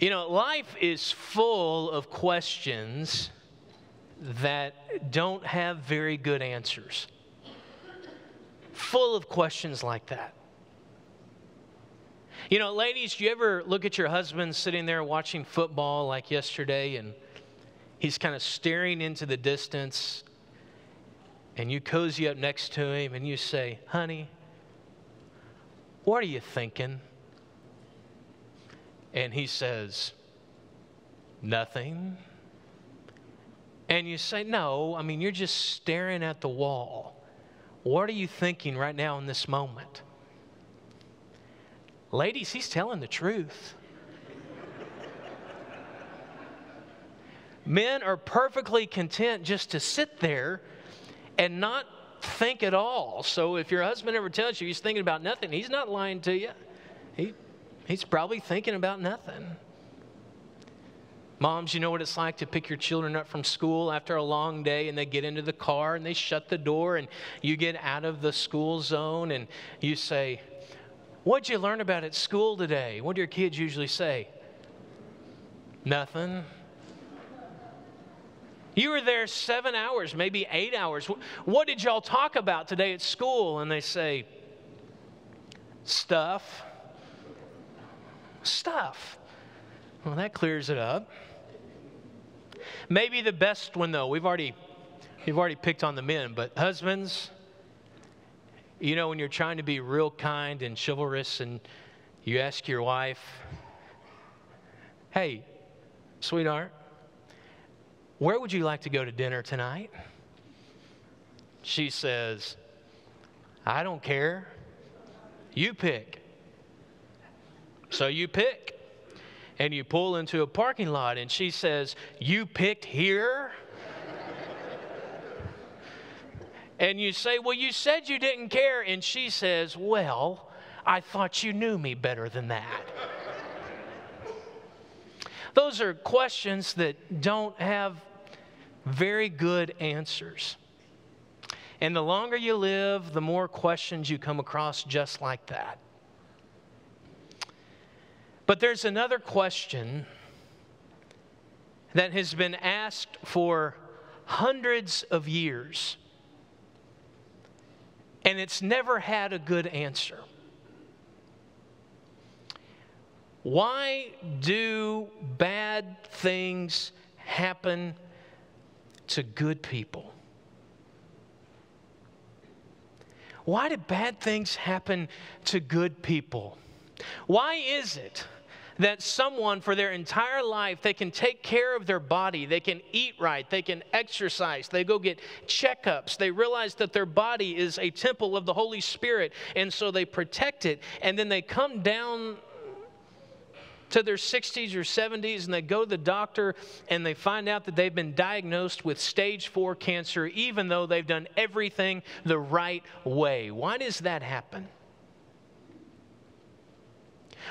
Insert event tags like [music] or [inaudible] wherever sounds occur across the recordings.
You know, life is full of questions that don't have very good answers. Full of questions like that. You know, ladies, do you ever look at your husband sitting there watching football like yesterday and he's kind of staring into the distance and you cozy up next to him and you say, honey, what are you thinking? And he says, Nothing. And you say, No, I mean, you're just staring at the wall. What are you thinking right now in this moment? Ladies, he's telling the truth. [laughs] Men are perfectly content just to sit there and not think at all. So if your husband ever tells you he's thinking about nothing, he's not lying to you. He, he's probably thinking about nothing. Moms, you know what it's like to pick your children up from school after a long day and they get into the car and they shut the door and you get out of the school zone and you say, What'd you learn about at school today? What do your kids usually say? Nothing. You were there seven hours, maybe eight hours. What did y'all talk about today at school? And they say, Stuff. Stuff. Well, that clears it up. Maybe the best one, though, we've already, we've already picked on the men, but husbands, you know, when you're trying to be real kind and chivalrous and you ask your wife, Hey, sweetheart, where would you like to go to dinner tonight? She says, I don't care. You pick. So you pick. And you pull into a parking lot, and she says, You picked here? [laughs] and you say, Well, you said you didn't care. And she says, Well, I thought you knew me better than that. [laughs] Those are questions that don't have very good answers. And the longer you live, the more questions you come across just like that. But there's another question that has been asked for hundreds of years, and it's never had a good answer. Why do bad things happen to good people? Why do bad things happen to good people? Why is it that someone for their entire life they can take care of their body, they can eat right, they can exercise, they go get checkups, they realize that their body is a temple of the Holy Spirit and so they protect it. And then they come down to their 60s or 70s and they go to the doctor and they find out that they've been diagnosed with stage 4 cancer even though they've done everything the right way. Why does that happen?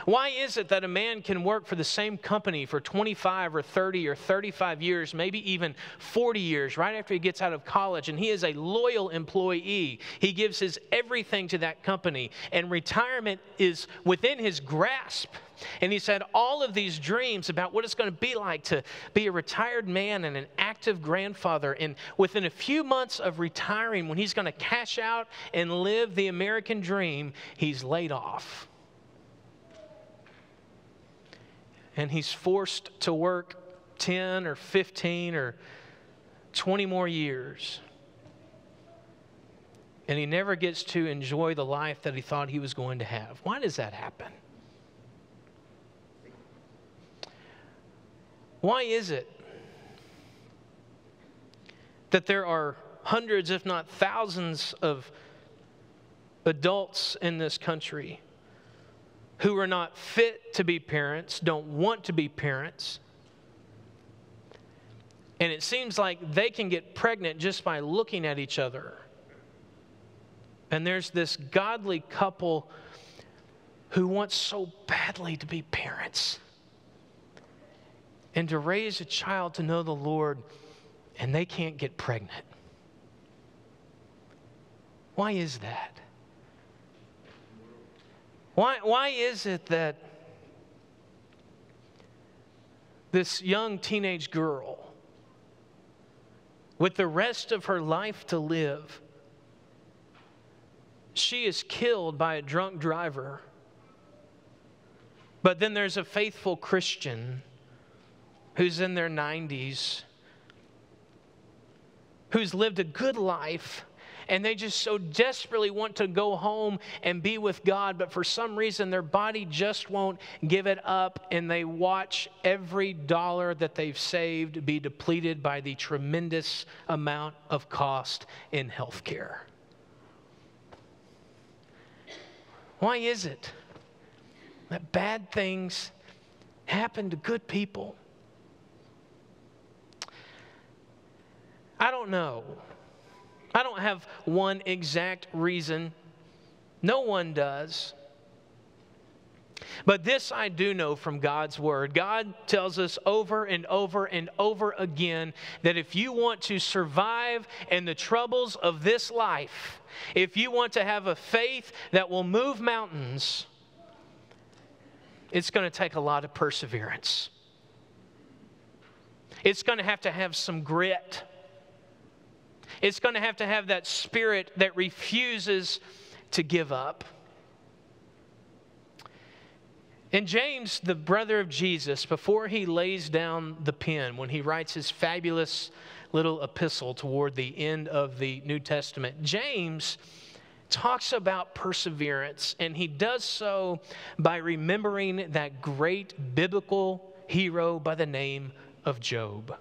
Why is it that a man can work for the same company for 25 or 30 or 35 years, maybe even 40 years, right after he gets out of college, and he is a loyal employee? He gives his everything to that company, and retirement is within his grasp. And he's had all of these dreams about what it's going to be like to be a retired man and an active grandfather. And within a few months of retiring, when he's going to cash out and live the American dream, he's laid off. And he's forced to work 10 or 15 or 20 more years. And he never gets to enjoy the life that he thought he was going to have. Why does that happen? Why is it that there are hundreds, if not thousands, of adults in this country who are not fit to be parents, don't want to be parents? And it seems like they can get pregnant just by looking at each other. And there's this godly couple who wants so badly to be parents and to raise a child to know the Lord, and they can't get pregnant. Why is that? Why, why is it that this young teenage girl with the rest of her life to live. She is killed by a drunk driver. But then there's a faithful Christian who's in their 90s, who's lived a good life, and they just so desperately want to go home and be with God, but for some reason their body just won't give it up, and they watch every dollar that they've saved be depleted by the tremendous amount of cost in health care. Why is it that bad things happen to good people? I don't know. I don't have one exact reason. No one does. But this I do know from God's word. God tells us over and over and over again that if you want to survive in the troubles of this life, if you want to have a faith that will move mountains, it's going to take a lot of perseverance. It's going to have to have some grit. It's going to have to have that spirit that refuses to give up. And James, the brother of Jesus, before he lays down the pen, when he writes his fabulous little epistle toward the end of the New Testament, James talks about perseverance, and he does so by remembering that great biblical hero by the name of Job.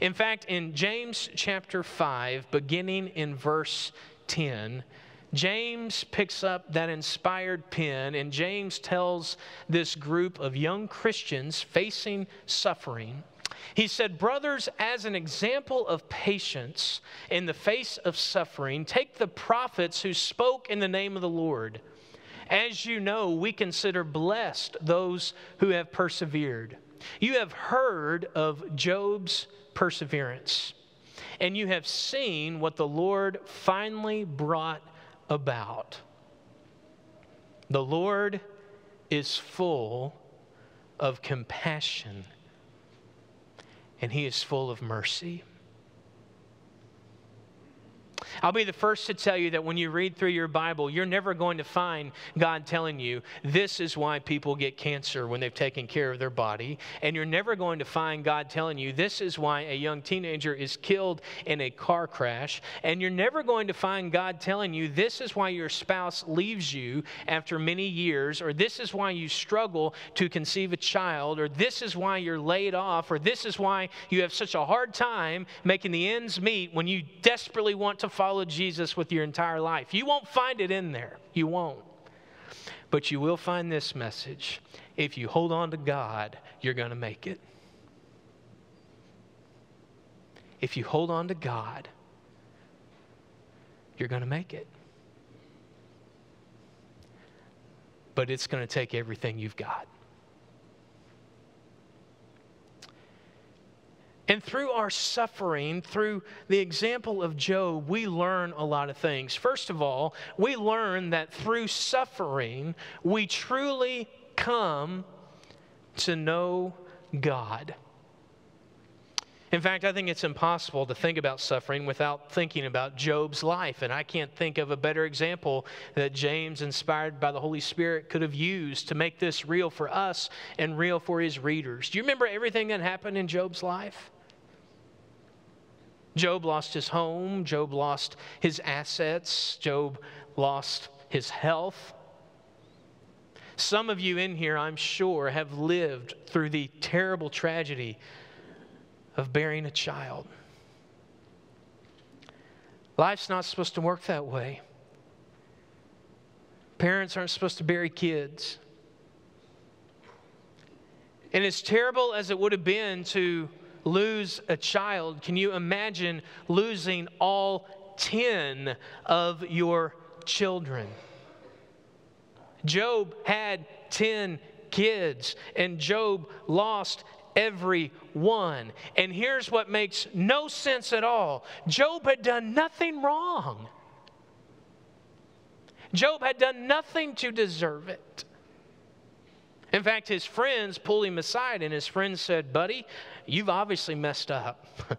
In fact, in James chapter 5, beginning in verse 10, James picks up that inspired pen, and James tells this group of young Christians facing suffering. He said, Brothers, as an example of patience in the face of suffering, take the prophets who spoke in the name of the Lord. As you know, we consider blessed those who have persevered. You have heard of Job's perseverance, and you have seen what the Lord finally brought about. The Lord is full of compassion and he is full of mercy. I'll be the first to tell you that when you read through your Bible, you're never going to find God telling you this is why people get cancer when they've taken care of their body. And you're never going to find God telling you this is why a young teenager is killed in a car crash. And you're never going to find God telling you this is why your spouse leaves you after many years, or this is why you struggle to conceive a child, or this is why you're laid off, or this is why you have such a hard time making the ends meet when you desperately want to follow Jesus with your entire life. You won't find it in there. You won't. But you will find this message. If you hold on to God, you're going to make it. If you hold on to God, you're going to make it. But it's going to take everything you've got. And through our suffering, through the example of Job, we learn a lot of things. First of all, we learn that through suffering, we truly come to know God. In fact, I think it's impossible to think about suffering without thinking about Job's life. And I can't think of a better example that James, inspired by the Holy Spirit, could have used to make this real for us and real for his readers. Do you remember everything that happened in Job's life? Job lost his home, Job lost his assets, Job lost his health. Some of you in here, I'm sure, have lived through the terrible tragedy of bearing a child. Life's not supposed to work that way. Parents aren't supposed to bury kids. And as terrible as it would have been to lose a child, can you imagine losing all 10 of your children? Job had 10 kids, and Job lost every one. And here's what makes no sense at all Job had done nothing wrong, Job had done nothing to deserve it. In fact, his friends pulled him aside, and his friends said, Buddy, you've obviously messed up. [laughs]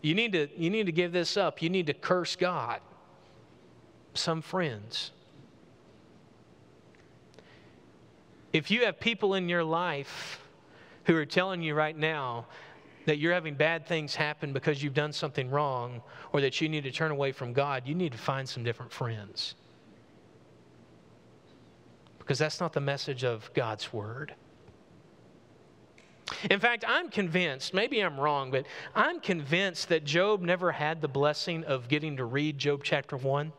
you, need to, you need to give this up. You need to curse God. Some friends. If you have people in your life who are telling you right now that you're having bad things happen because you've done something wrong or that you need to turn away from God, you need to find some different friends because that's not the message of God's Word. In fact, I'm convinced, maybe I'm wrong, but I'm convinced that Job never had the blessing of getting to read Job chapter 1.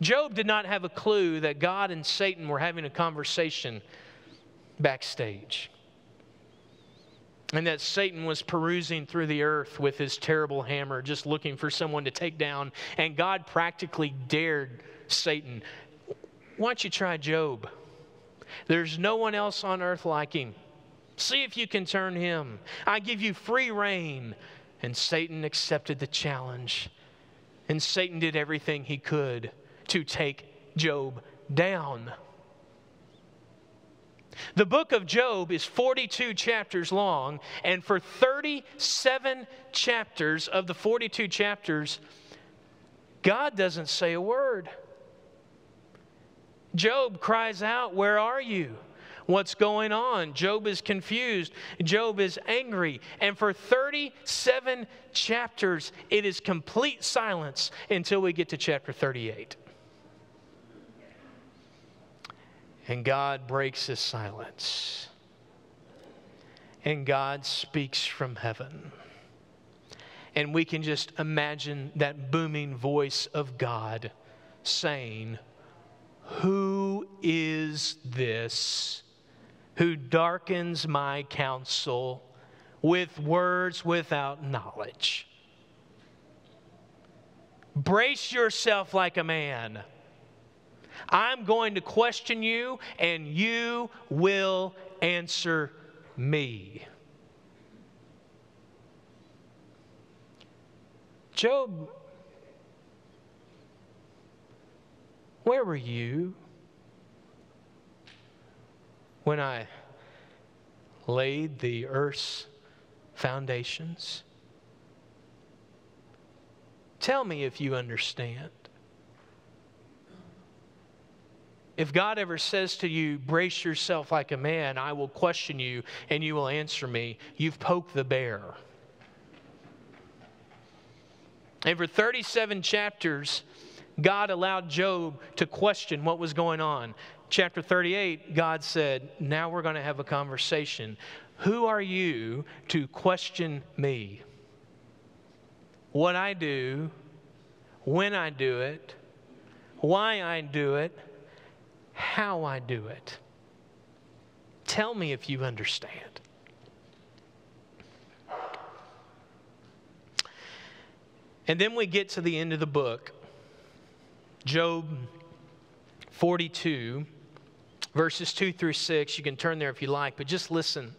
Job did not have a clue that God and Satan were having a conversation backstage. And that Satan was perusing through the earth with his terrible hammer, just looking for someone to take down. And God practically dared Satan. Why don't you try Job? There's no one else on earth like him. See if you can turn him. I give you free rein. And Satan accepted the challenge. And Satan did everything he could to take Job down. The book of Job is 42 chapters long, and for 37 chapters of the 42 chapters, God doesn't say a word. Job cries out, Where are you? What's going on? Job is confused. Job is angry. And for 37 chapters, it is complete silence until we get to chapter 38. And God breaks his silence. And God speaks from heaven. And we can just imagine that booming voice of God saying, who is this who darkens my counsel with words without knowledge? Brace yourself like a man. I'm going to question you, and you will answer me. Job Where were you when I laid the earth's foundations? Tell me if you understand. If God ever says to you, brace yourself like a man, I will question you and you will answer me, you've poked the bear. And for 37 chapters, God allowed Job to question what was going on. Chapter 38, God said, Now we're going to have a conversation. Who are you to question me? What I do, when I do it, why I do it, how I do it. Tell me if you understand. And then we get to the end of the book. Job 42, verses 2 through 6. You can turn there if you like, but just listen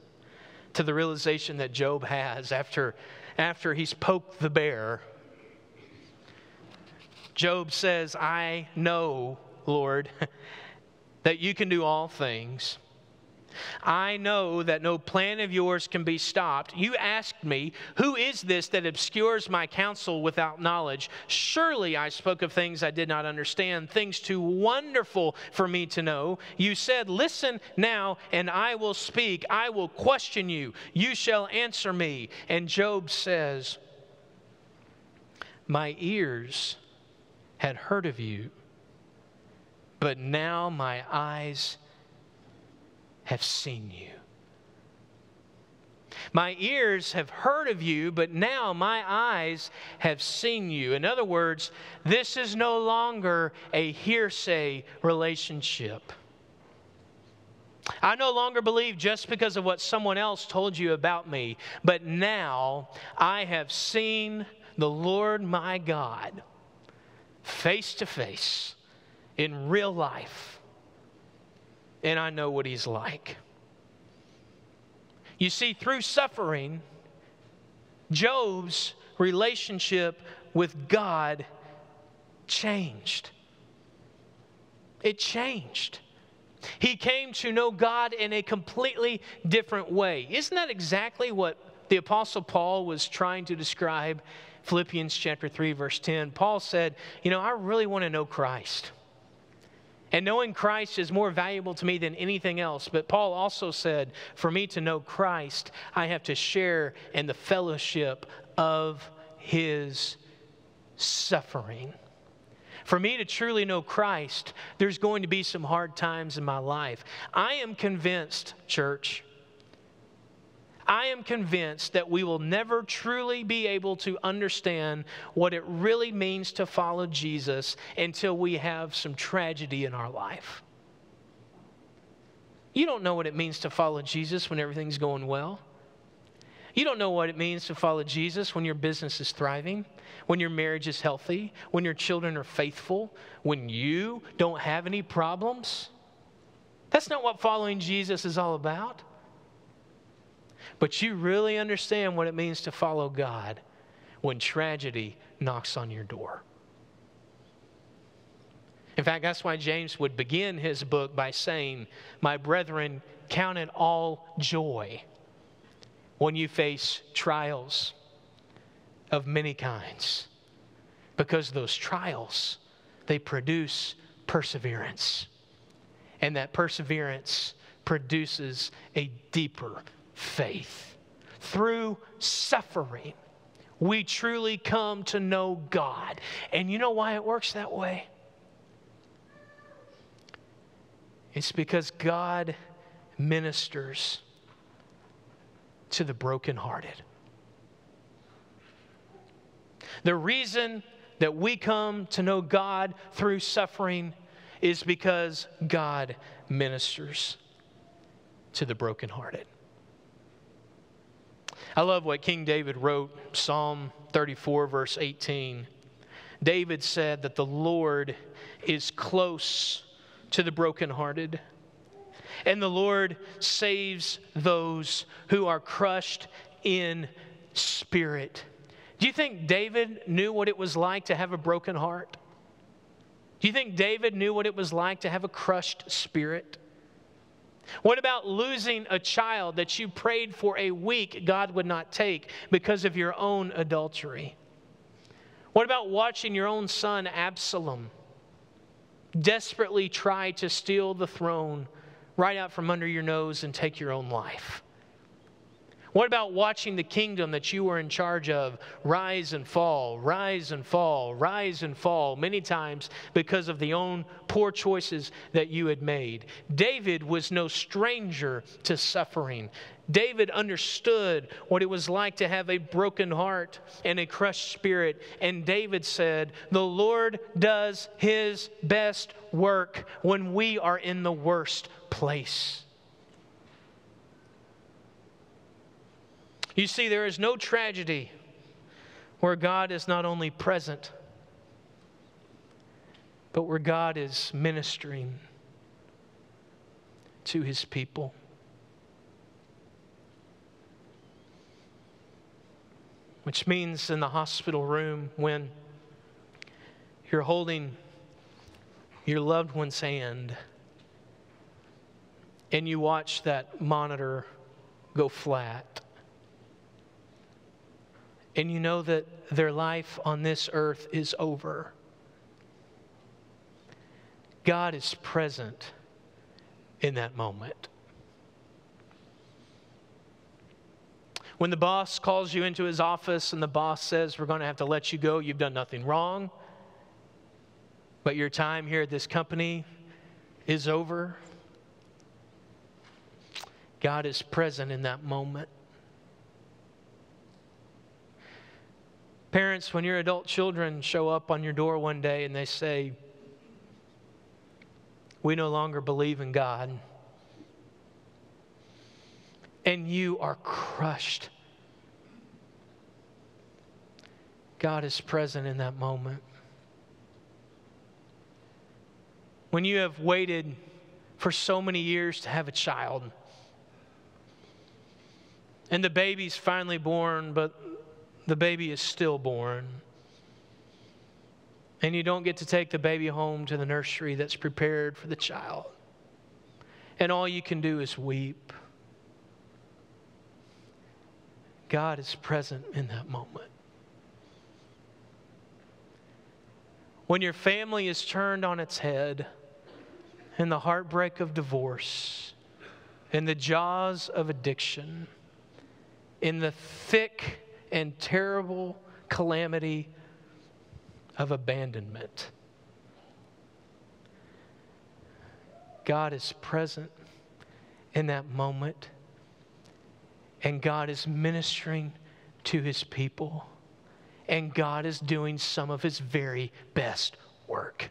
to the realization that Job has after, after he's poked the bear. Job says, I know, Lord, [laughs] that you can do all things I know that no plan of yours can be stopped. You asked me, Who is this that obscures my counsel without knowledge? Surely I spoke of things I did not understand, things too wonderful for me to know. You said, Listen now, and I will speak. I will question you. You shall answer me. And Job says, My ears had heard of you, but now my eyes have seen you. My ears have heard of you, but now my eyes have seen you. In other words, this is no longer a hearsay relationship. I no longer believe just because of what someone else told you about me, but now I have seen the Lord my God face to face in real life and I know what he's like. You see, through suffering, Job's relationship with God changed. It changed. He came to know God in a completely different way. Isn't that exactly what the Apostle Paul was trying to describe? Philippians chapter 3, verse 10. Paul said, You know, I really want to know Christ. And knowing Christ is more valuable to me than anything else. But Paul also said, For me to know Christ, I have to share in the fellowship of his suffering. For me to truly know Christ, there's going to be some hard times in my life. I am convinced, church, I am convinced that we will never truly be able to understand what it really means to follow Jesus until we have some tragedy in our life. You don't know what it means to follow Jesus when everything's going well. You don't know what it means to follow Jesus when your business is thriving, when your marriage is healthy, when your children are faithful, when you don't have any problems. That's not what following Jesus is all about. But you really understand what it means to follow God when tragedy knocks on your door. In fact, that's why James would begin his book by saying, My brethren, count it all joy when you face trials of many kinds. Because those trials, they produce perseverance. And that perseverance produces a deeper faith. Through suffering, we truly come to know God. And you know why it works that way? It's because God ministers to the brokenhearted. The reason that we come to know God through suffering is because God ministers to the brokenhearted. I love what King David wrote, Psalm 34, verse 18. David said that the Lord is close to the brokenhearted and the Lord saves those who are crushed in spirit. Do you think David knew what it was like to have a broken heart? Do you think David knew what it was like to have a crushed spirit? What about losing a child that you prayed for a week God would not take because of your own adultery? What about watching your own son, Absalom, desperately try to steal the throne right out from under your nose and take your own life? What about watching the kingdom that you were in charge of rise and fall, rise and fall, rise and fall many times because of the own poor choices that you had made? David was no stranger to suffering. David understood what it was like to have a broken heart and a crushed spirit. And David said, The Lord does his best work when we are in the worst place. You see, there is no tragedy where God is not only present, but where God is ministering to his people. Which means in the hospital room when you're holding your loved one's hand and you watch that monitor go flat and you know that their life on this earth is over. God is present in that moment. When the boss calls you into his office and the boss says, We're going to have to let you go, you've done nothing wrong, but your time here at this company is over. God is present in that moment. Parents, when your adult children show up on your door one day and they say, We no longer believe in God, and you are crushed, God is present in that moment. When you have waited for so many years to have a child, and the baby's finally born, but the baby is stillborn. and you don't get to take the baby home to the nursery that's prepared for the child. And all you can do is weep. God is present in that moment. When your family is turned on its head, in the heartbreak of divorce, in the jaws of addiction, in the thick and terrible calamity of abandonment. God is present in that moment, and God is ministering to his people, and God is doing some of his very best work.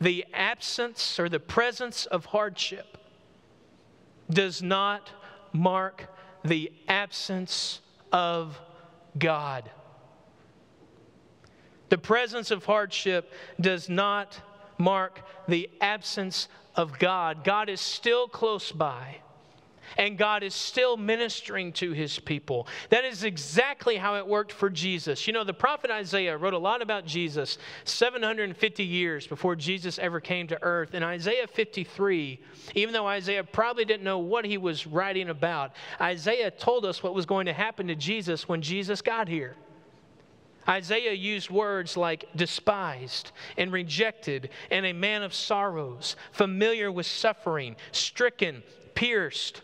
The absence or the presence of hardship does not mark the absence of God. The presence of hardship does not mark the absence of God. God is still close by and God is still ministering to his people. That is exactly how it worked for Jesus. You know, the prophet Isaiah wrote a lot about Jesus 750 years before Jesus ever came to earth. In Isaiah 53, even though Isaiah probably didn't know what he was writing about, Isaiah told us what was going to happen to Jesus when Jesus got here. Isaiah used words like despised and rejected and a man of sorrows, familiar with suffering, stricken, pierced.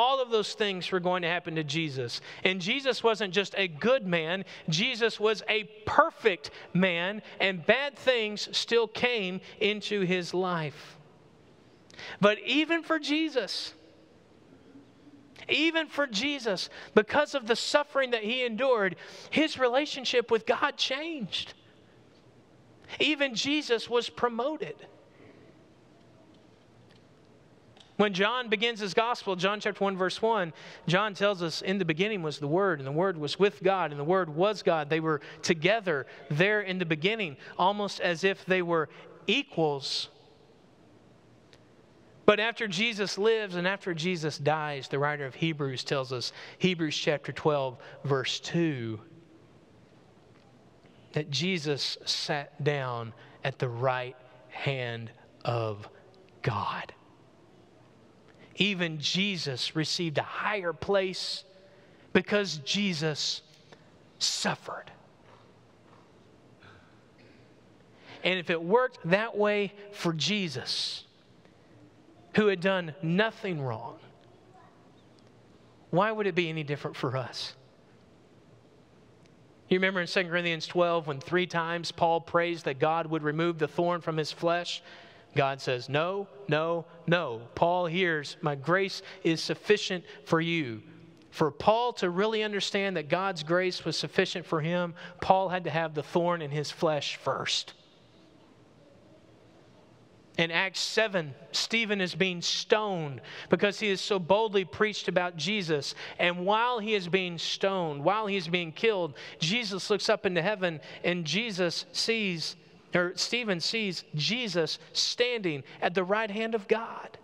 All of those things were going to happen to Jesus. And Jesus wasn't just a good man, Jesus was a perfect man, and bad things still came into his life. But even for Jesus, even for Jesus, because of the suffering that he endured, his relationship with God changed. Even Jesus was promoted. When John begins his gospel, John chapter 1, verse 1, John tells us, In the beginning was the Word, and the Word was with God, and the Word was God. They were together there in the beginning, almost as if they were equals. But after Jesus lives and after Jesus dies, the writer of Hebrews tells us, Hebrews chapter 12, verse 2, that Jesus sat down at the right hand of God even Jesus received a higher place because Jesus suffered. And if it worked that way for Jesus, who had done nothing wrong, why would it be any different for us? You remember in 2 Corinthians 12 when three times Paul prays that God would remove the thorn from his flesh? God says, No, no, no. Paul hears, My grace is sufficient for you. For Paul to really understand that God's grace was sufficient for him, Paul had to have the thorn in his flesh first. In Acts 7, Stephen is being stoned because he has so boldly preached about Jesus. And while he is being stoned, while he is being killed, Jesus looks up into heaven and Jesus sees or Stephen sees Jesus standing at the right hand of God.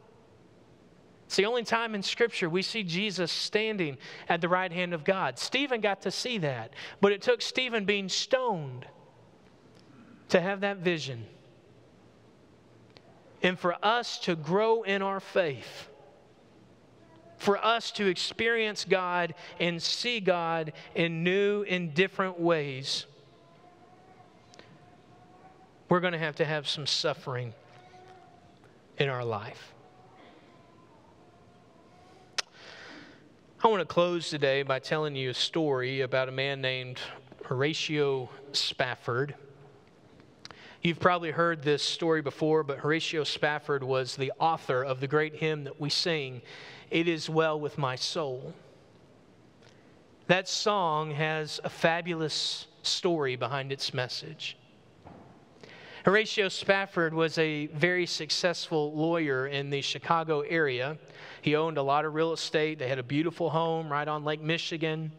It's the only time in Scripture we see Jesus standing at the right hand of God. Stephen got to see that, but it took Stephen being stoned to have that vision. And for us to grow in our faith, for us to experience God and see God in new and different ways we're going to have to have some suffering in our life. I want to close today by telling you a story about a man named Horatio Spafford. You've probably heard this story before, but Horatio Spafford was the author of the great hymn that we sing, It Is Well With My Soul. That song has a fabulous story behind its message. Horatio Spafford was a very successful lawyer in the Chicago area. He owned a lot of real estate. They had a beautiful home right on Lake Michigan.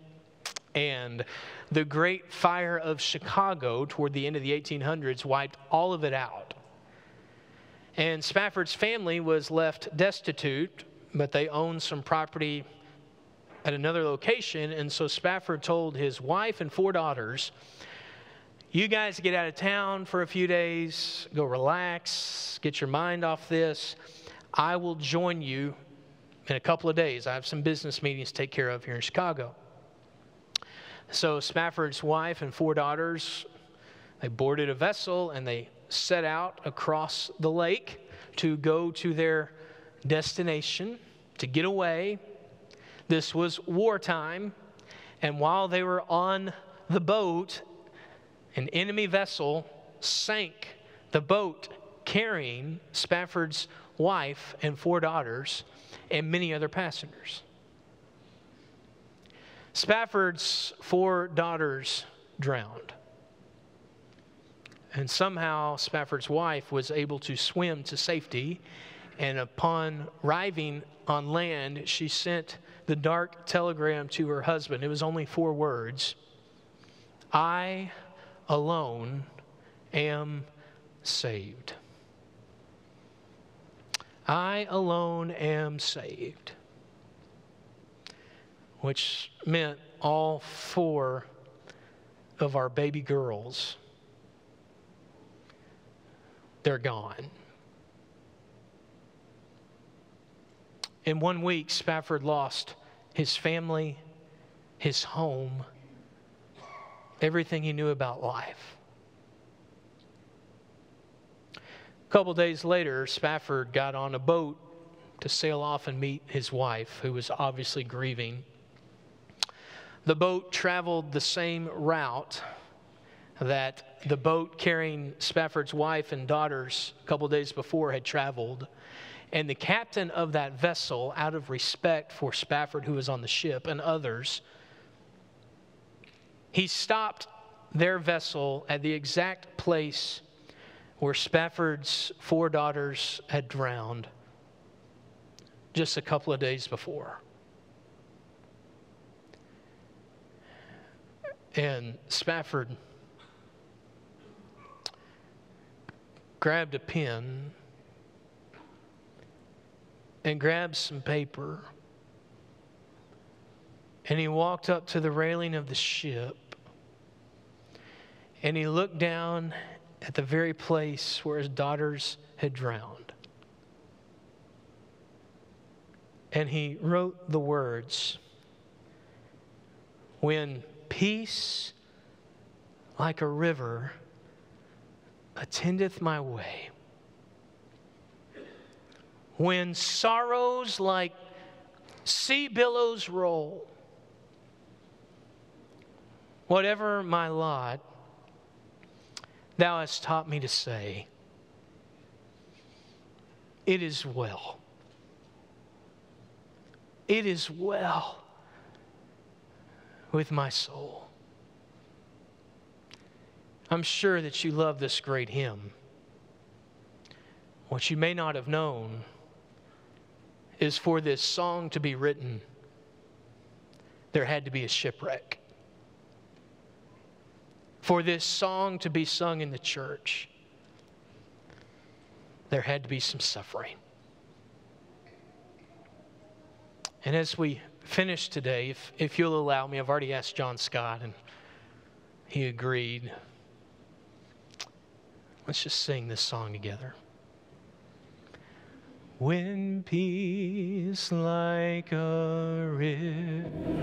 And the Great Fire of Chicago toward the end of the 1800s wiped all of it out. And Spafford's family was left destitute, but they owned some property at another location. And so Spafford told his wife and four daughters You guys get out of town for a few days, go relax, get your mind off this. I will join you in a couple of days. I have some business meetings to take care of here in Chicago. So Spafford's wife and four daughters, they boarded a vessel and they set out across the lake to go to their destination to get away. This was wartime, and while they were on the boat, an enemy vessel sank the boat carrying Spafford's wife and four daughters and many other passengers. Spafford's four daughters drowned. And somehow Spafford's wife was able to swim to safety. And upon arriving on land, she sent the dark telegram to her husband. It was only four words I alone am saved. I alone am saved. Which meant all four of our baby girls, they're gone. In one week, Spafford lost his family, his home, everything he knew about life. A couple days later, Spafford got on a boat to sail off and meet his wife, who was obviously grieving. The boat traveled the same route that the boat carrying Spafford's wife and daughters a couple days before had traveled. And the captain of that vessel, out of respect for Spafford, who was on the ship, and others, he stopped their vessel at the exact place where Spafford's four daughters had drowned just a couple of days before. And Spafford grabbed a pen and grabbed some paper. And he walked up to the railing of the ship and he looked down at the very place where his daughters had drowned. And he wrote the words When peace like a river attendeth my way, when sorrows like sea billows roll, whatever my lot, thou hast taught me to say, It is well. It is well with my soul. I'm sure that you love this great hymn. What you may not have known is for this song to be written, there had to be a shipwreck for this song to be sung in the church, there had to be some suffering. And as we finish today, if, if you'll allow me, I've already asked John Scott and he agreed. Let's just sing this song together. When peace like a river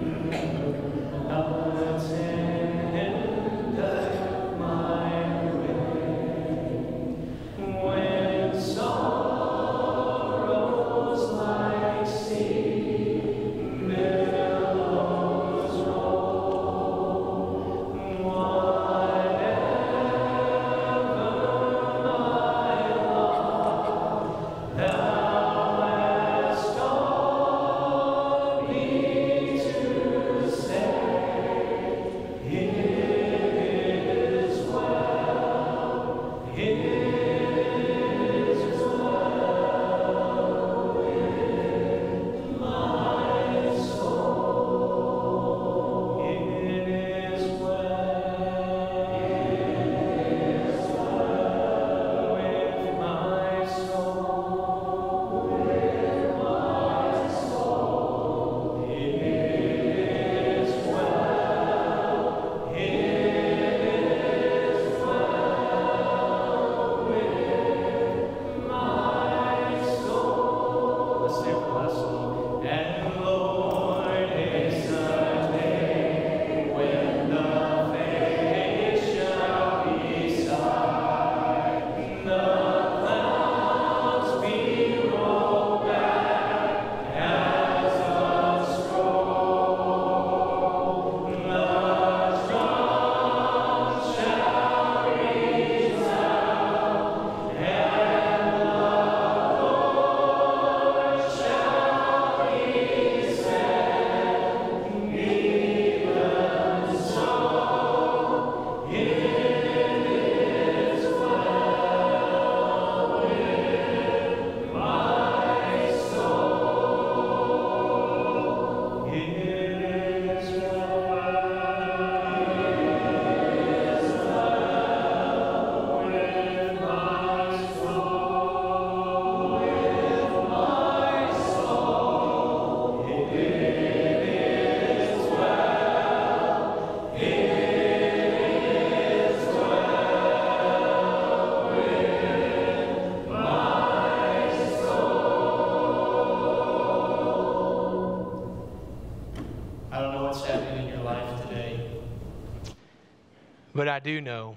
I do know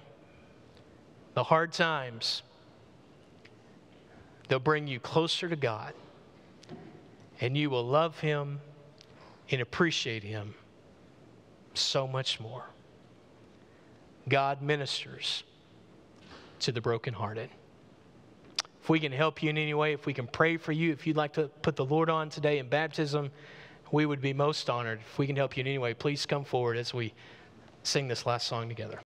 the hard times, they'll bring you closer to God, and you will love Him and appreciate Him so much more. God ministers to the brokenhearted. If we can help you in any way, if we can pray for you, if you'd like to put the Lord on today in baptism, we would be most honored. If we can help you in any way, please come forward as we sing this last song together.